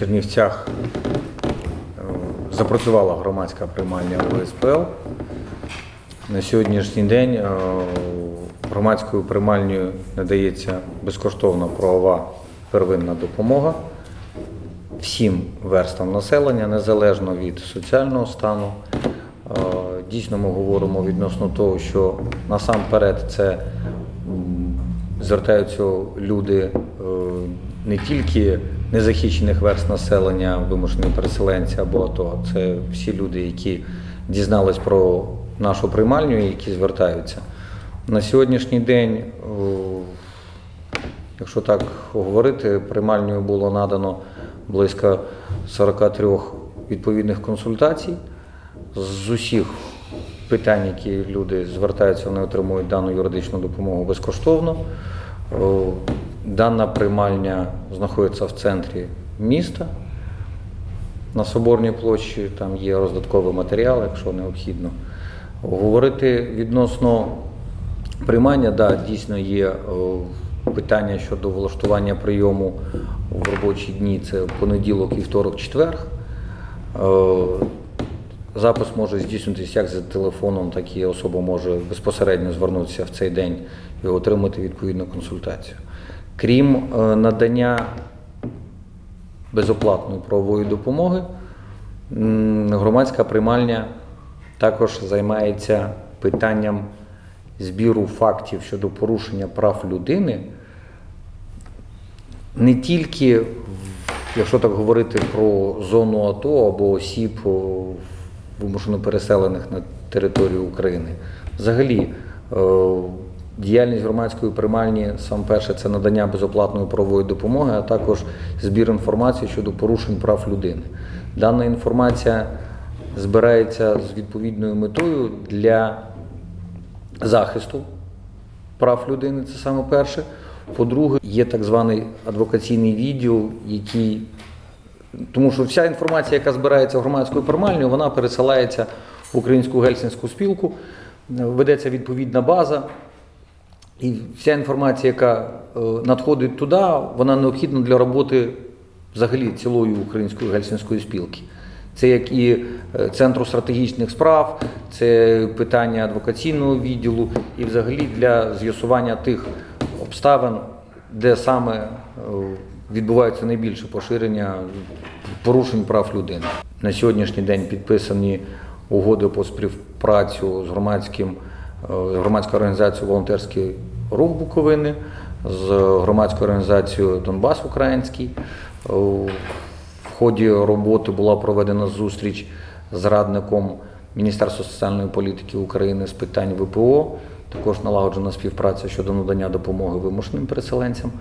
Чернівцях е, запрацювала громадська приймальня ОСПЛ. На сьогоднішній день е, громадською приймальнею надається безкоштовна правова первинна допомога всім верстам населення, незалежно від соціального стану. Е, Дійсно, ми говоримо відносно того, що насамперед це звертаються люди не тільки незахищених верст населення, вимушені переселенці або АТО, це всі люди, які дізнались про нашу приймальню і які звертаються. На сьогоднішній день, якщо так говорити, приймальною було надано близько 43 відповідних консультацій з усіх питань, які люди звертаються, вони отримують дану юридичну допомогу безкоштовно. Дана приймальня знаходиться в центрі міста. На Соборній площі там є роздатковий матеріал, якщо необхідно. Говорити відносно приймання, да, дійсно є питання щодо влаштування прийому в робочі дні. Це понеділок, вівторок, четверг. Е, Запис може здійснюватися як за телефоном, так і особа може безпосередньо звернутися в цей день і отримати відповідну консультацію. Крім е, надання безоплатної правової допомоги, громадська приймальня також займається питанням збіру фактів щодо порушення прав людини не тільки, якщо так говорити про зону АТО або осіб вимушено переселених на територію України. Взагалі, е, діяльність громадської приймальні, сам перше, це надання безоплатної правової допомоги, а також збір інформації щодо порушень прав людини. Дана інформація збирається з відповідною метою для захисту прав людини, це саме перше. По-друге, є так званий адвокаційний відділ, який. Тому що вся інформація, яка збирається в громадською приймальною, вона пересилається в українську гельсінську спілку, ведеться відповідна база. І вся інформація, яка е, надходить туди, вона необхідна для роботи взагалі цілої української гельсінської спілки. Це як і е, Центру стратегічних справ, це питання адвокаційного відділу і взагалі для з'ясування тих обставин, де саме е, відбувається найбільше поширення порушень прав людини. На сьогоднішній день підписані угоди по співпрацю з громадським громадською організацією Волонтерський рух Буковини, з громадською організацією Донбас Український. Е, В ході роботи була проведена зустріч з радником Міністерства соціальної політики України з питань ВПО. Також налагоджена співпраця щодо надання допомоги вимушеним переселенцям.